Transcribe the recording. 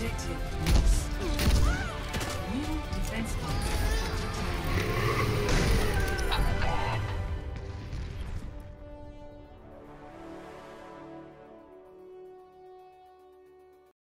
Objective.